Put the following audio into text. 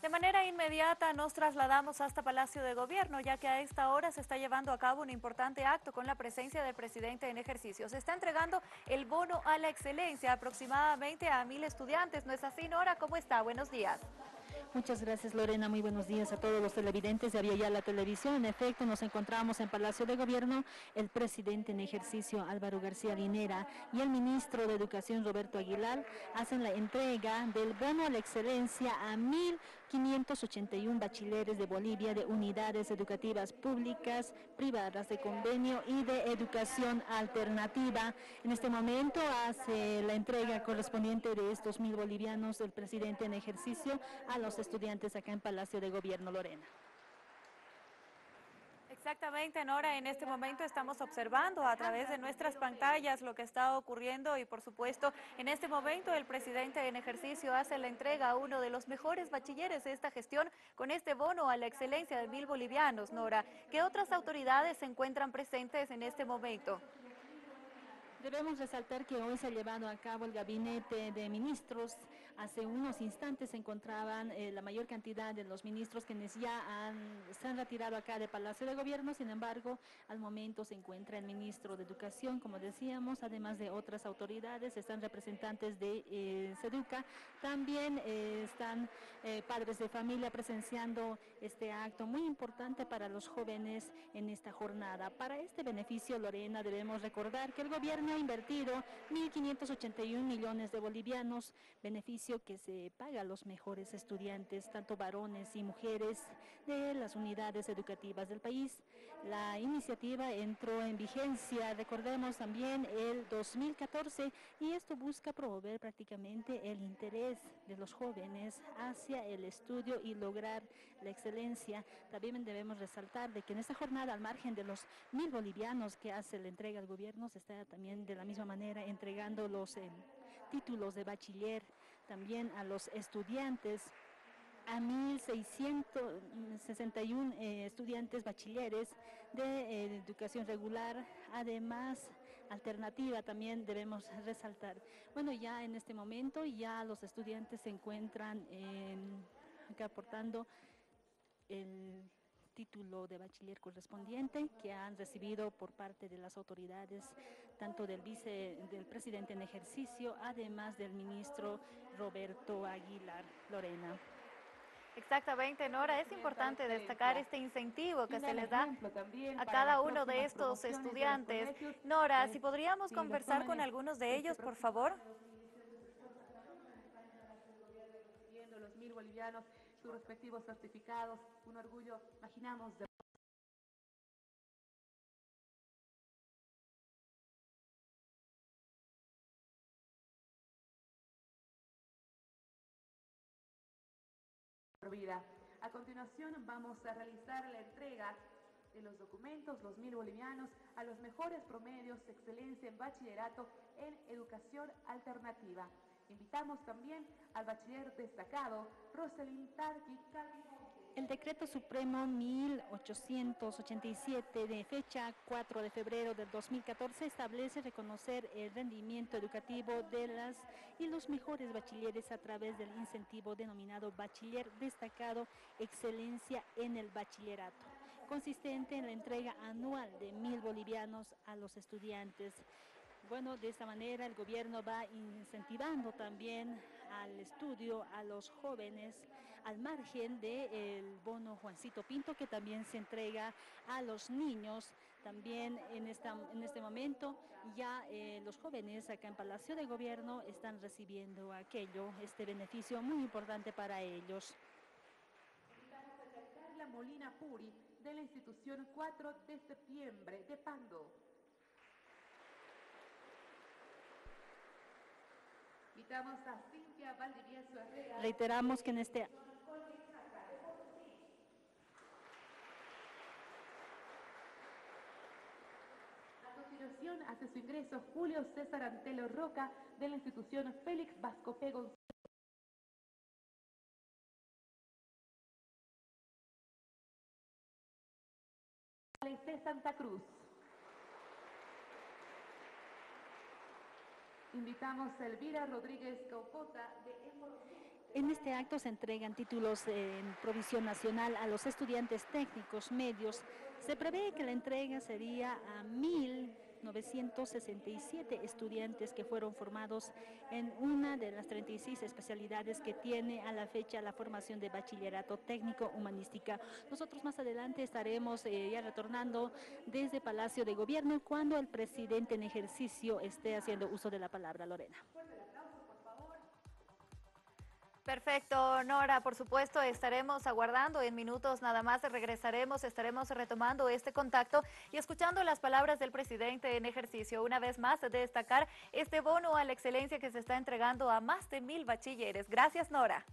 De manera inmediata nos trasladamos hasta Palacio de Gobierno, ya que a esta hora se está llevando a cabo un importante acto con la presencia del presidente en ejercicio. Se está entregando el bono a la excelencia aproximadamente a mil estudiantes. ¿No es así, Nora? ¿Cómo está? Buenos días. Muchas gracias Lorena, muy buenos días a todos los televidentes de Ya la Televisión. En efecto, nos encontramos en Palacio de Gobierno, el presidente en ejercicio Álvaro García Linera y el ministro de Educación Roberto Aguilar hacen la entrega del bono a la excelencia a 1.581 bachilleres de Bolivia de unidades educativas públicas, privadas de convenio y de educación alternativa. En este momento hace la entrega correspondiente de estos mil bolivianos el presidente en ejercicio a los estudiantes acá en Palacio de Gobierno Lorena. Exactamente, Nora. En este momento estamos observando a través de nuestras pantallas lo que está ocurriendo y, por supuesto, en este momento el presidente en ejercicio hace la entrega a uno de los mejores bachilleres de esta gestión con este bono a la excelencia de mil bolivianos, Nora. ¿Qué otras autoridades se encuentran presentes en este momento? Debemos resaltar que hoy se ha llevado a cabo el gabinete de ministros. Hace unos instantes se encontraban eh, la mayor cantidad de los ministros quienes ya se han retirado acá de Palacio de Gobierno. Sin embargo, al momento se encuentra el ministro de Educación, como decíamos, además de otras autoridades, están representantes de eh, Seduca. También eh, están eh, padres de familia presenciando este acto muy importante para los jóvenes en esta jornada. Para este beneficio, Lorena, debemos recordar que el gobierno ha invertido 1.581 millones de bolivianos, beneficio que se paga a los mejores estudiantes, tanto varones y mujeres de las unidades educativas del país. La iniciativa entró en vigencia, recordemos también, el 2014 y esto busca promover prácticamente el interés de los jóvenes hacia el estudio y lograr la excelencia. También debemos resaltar de que en esta jornada, al margen de los mil bolivianos que hace la entrega al gobierno, se está también de la misma manera entregando los eh, títulos de bachiller también a los estudiantes a 1.661 eh, estudiantes bachilleres de eh, educación regular, además alternativa también debemos resaltar. Bueno, ya en este momento ya los estudiantes se encuentran acá aportando el título de bachiller correspondiente que han recibido por parte de las autoridades, tanto del vice del presidente en ejercicio, además del ministro Roberto Aguilar Lorena. Exactamente, Nora, es importante destacar este incentivo que se les da a cada uno de estos estudiantes. Nora, si podríamos conversar con algunos de ellos, por favor. Los mil bolivianos, sus respectivos certificados, un orgullo, imaginamos. De vida. A continuación vamos a realizar la entrega de los documentos, los mil bolivianos, a los mejores promedios excelencia en bachillerato en educación alternativa. Invitamos también al bachiller destacado Roselyn Tarqui el decreto supremo 1887 de fecha 4 de febrero del 2014 establece reconocer el rendimiento educativo de las y los mejores bachilleres a través del incentivo denominado Bachiller Destacado Excelencia en el Bachillerato, consistente en la entrega anual de mil bolivianos a los estudiantes. Bueno, de esta manera el gobierno va incentivando también al estudio a los jóvenes al margen del bono Juancito Pinto que también se entrega a los niños. También en, esta, en este momento ya eh, los jóvenes acá en Palacio de Gobierno están recibiendo aquello, este beneficio muy importante para ellos. La Molina Puri de la institución 4 de septiembre de Pando. Invitamos a Cintia Valdivieso Herrera. Reiteramos que en este hace su ingreso Julio César Antelo Roca de la institución Félix Vasco González. de Santa Cruz. Invitamos a Elvira Rodríguez Caupota de En este acto se entregan títulos en provisión nacional a los estudiantes técnicos medios. Se prevé que la entrega sería a 1.967 estudiantes que fueron formados en una de las 36 especialidades que tiene a la fecha la formación de bachillerato técnico humanística. Nosotros más adelante estaremos eh, ya retornando desde Palacio de Gobierno cuando el presidente en ejercicio esté haciendo uso de la palabra. Lorena. Perfecto, Nora, por supuesto, estaremos aguardando en minutos nada más, regresaremos, estaremos retomando este contacto y escuchando las palabras del presidente en ejercicio. Una vez más, de destacar este bono a la excelencia que se está entregando a más de mil bachilleres. Gracias, Nora.